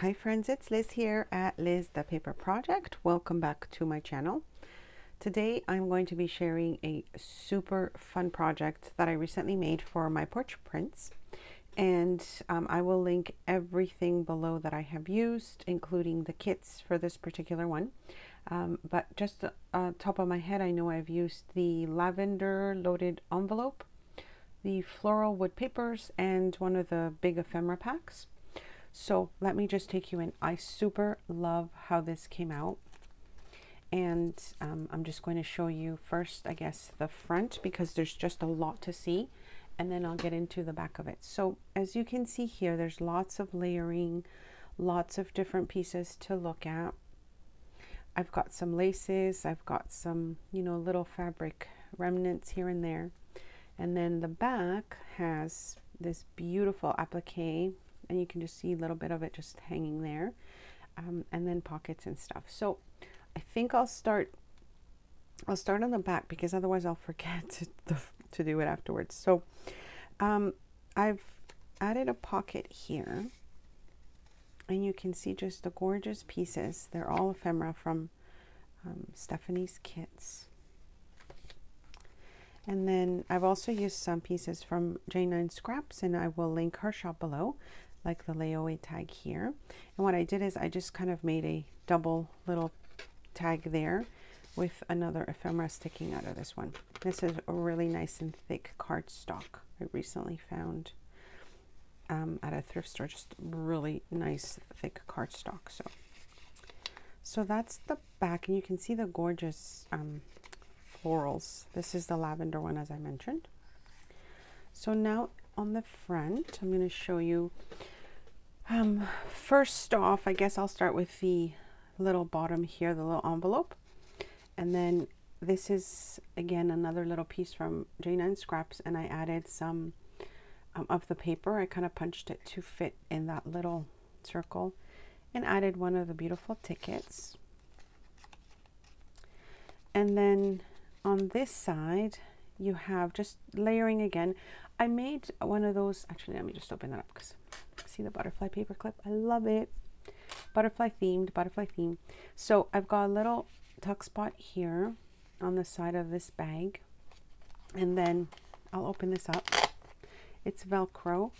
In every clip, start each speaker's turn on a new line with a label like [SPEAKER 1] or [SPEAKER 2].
[SPEAKER 1] Hi friends, it's Liz here at Liz the Paper Project. Welcome back to my channel. Today I'm going to be sharing a super fun project that I recently made for my Porch Prints and um, I will link everything below that I have used including the kits for this particular one. Um, but just uh, top of my head I know I've used the lavender loaded envelope, the floral wood papers and one of the big ephemera packs. So let me just take you in. I super love how this came out. And um, I'm just going to show you first, I guess, the front because there's just a lot to see. And then I'll get into the back of it. So as you can see here, there's lots of layering, lots of different pieces to look at. I've got some laces, I've got some, you know, little fabric remnants here and there. And then the back has this beautiful applique and you can just see a little bit of it just hanging there um, and then pockets and stuff. So I think I'll start I'll start on the back because otherwise I'll forget to, to do it afterwards. So um, I've added a pocket here and you can see just the gorgeous pieces. They're all ephemera from um, Stephanie's kits. And then I've also used some pieces from J9 Scraps and I will link her shop below like the layaway tag here. And what I did is I just kind of made a double little tag there with another ephemera sticking out of this one. This is a really nice and thick cardstock I recently found um, at a thrift store. Just really nice thick cardstock. So, so that's the back, and you can see the gorgeous um, florals. This is the lavender one, as I mentioned. So now on the front, I'm going to show you um, first off, I guess I'll start with the little bottom here, the little envelope. And then this is, again, another little piece from J9 Scraps. And I added some um, of the paper. I kind of punched it to fit in that little circle. And added one of the beautiful tickets. And then on this side, you have just layering again. I made one of those, actually, let me just open that up because see the butterfly paperclip? I love it. Butterfly themed, butterfly theme. So I've got a little tuck spot here on the side of this bag. And then I'll open this up. It's Velcro.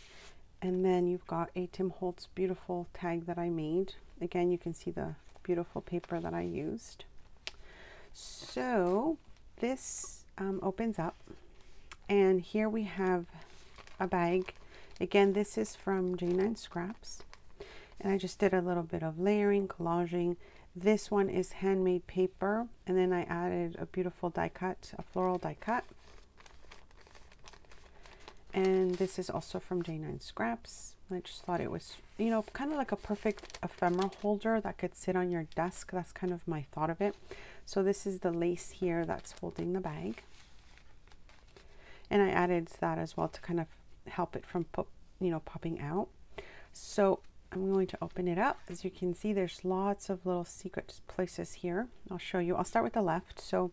[SPEAKER 1] And then you've got a Tim Holtz beautiful tag that I made. Again, you can see the beautiful paper that I used. So this um, opens up and here we have a bag. Again, this is from J9 Scraps. And I just did a little bit of layering, collaging. This one is handmade paper. And then I added a beautiful die cut, a floral die cut. And this is also from J9 Scraps. I just thought it was, you know, kind of like a perfect ephemera holder that could sit on your desk. That's kind of my thought of it. So this is the lace here that's holding the bag and I added that as well to kind of help it from pop, you know popping out. So I'm going to open it up. As you can see there's lots of little secret places here. I'll show you. I'll start with the left. So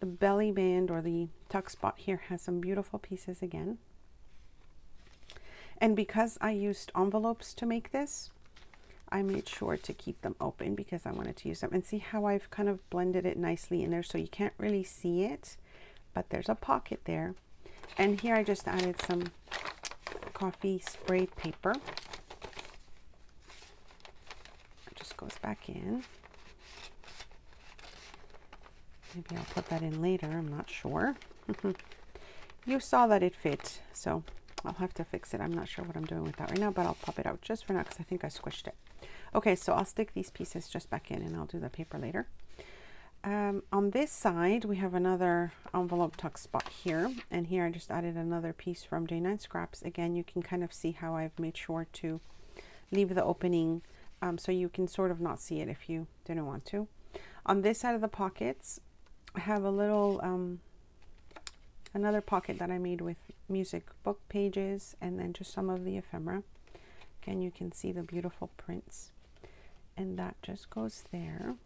[SPEAKER 1] the belly band or the tuck spot here has some beautiful pieces again. And because I used envelopes to make this I made sure to keep them open because I wanted to use them. And see how I've kind of blended it nicely in there so you can't really see it but there's a pocket there. And here I just added some coffee spray paper. It just goes back in. Maybe I'll put that in later, I'm not sure. you saw that it fit, so I'll have to fix it. I'm not sure what I'm doing with that right now, but I'll pop it out just for now because I think I squished it. Okay, so I'll stick these pieces just back in and I'll do the paper later. Um, on this side, we have another envelope tuck spot here. And here I just added another piece from J9 Scraps. Again, you can kind of see how I've made sure to leave the opening um, so you can sort of not see it if you didn't want to. On this side of the pockets, I have a little, um, another pocket that I made with music book pages and then just some of the ephemera. Again, you can see the beautiful prints. And that just goes there.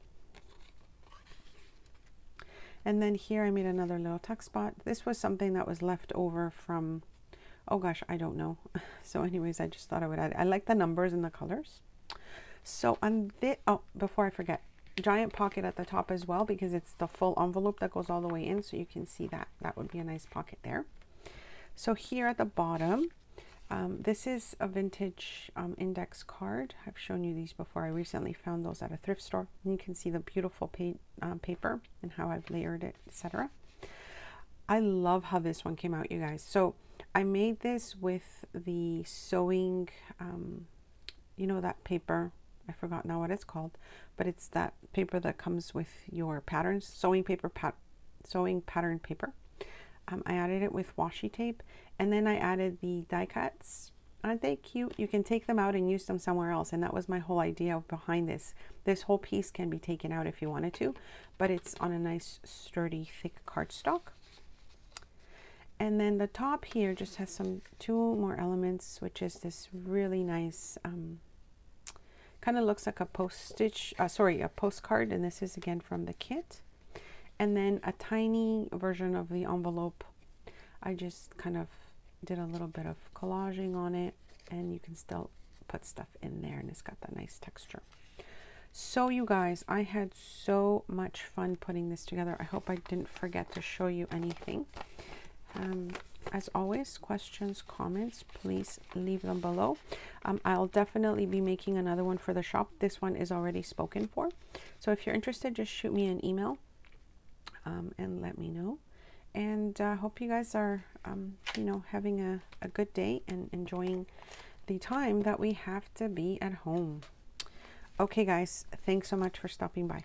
[SPEAKER 1] And then here I made another little tuck spot. This was something that was left over from, oh gosh, I don't know. So anyways, I just thought I would add, I like the numbers and the colors. So on this, oh, before I forget, giant pocket at the top as well because it's the full envelope that goes all the way in. So you can see that. That would be a nice pocket there. So here at the bottom, um, this is a vintage um, index card. I've shown you these before. I recently found those at a thrift store. And you can see the beautiful pa um, paper and how I've layered it, etc. I love how this one came out, you guys. So I made this with the sewing, um, you know, that paper. I forgot now what it's called, but it's that paper that comes with your patterns, sewing paper, pat sewing pattern paper. Um, I added it with washi tape and then I added the die cuts. Aren't they cute? You can take them out and use them somewhere else. And that was my whole idea behind this. This whole piece can be taken out if you wanted to, but it's on a nice sturdy thick cardstock. And then the top here just has some two more elements, which is this really nice, um, kind of looks like a postage, uh, sorry, a postcard. And this is again from the kit. And then a tiny version of the envelope. I just kind of did a little bit of collaging on it and you can still put stuff in there and it's got that nice texture. So you guys, I had so much fun putting this together. I hope I didn't forget to show you anything. Um, as always, questions, comments, please leave them below. Um, I'll definitely be making another one for the shop. This one is already spoken for. So if you're interested, just shoot me an email um, and let me know and I uh, hope you guys are, um, you know, having a, a good day and enjoying the time that we have to be at home. Okay, guys, thanks so much for stopping by.